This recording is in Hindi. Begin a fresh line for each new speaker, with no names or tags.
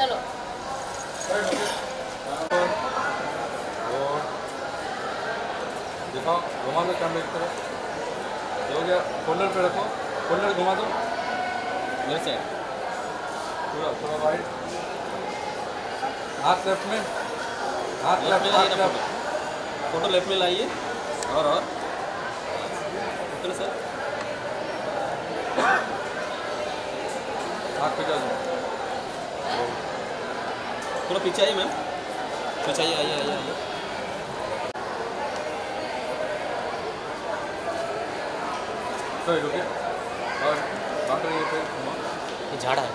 चलो।
और दिखाओ घुमा दो कैमरे की तरफ़। हो गया फोल्डर पे रखो। फोल्डर घुमा दो।
साइड
पूरा पूरा वाइड हाथ लेफ़्ट में। हाथ
लेफ़्ट में
हाथ
लाइए ना
लेफ़्ट
फ़ोटो फ़ोटो लेफ़्ट में लाइए। और और। उतरे सर
हाथ पे जाओ।
थोड़ा पीछे आइए मैम पीछे आइए आइए आइए आइए
और बाकी
ये झाड़ा है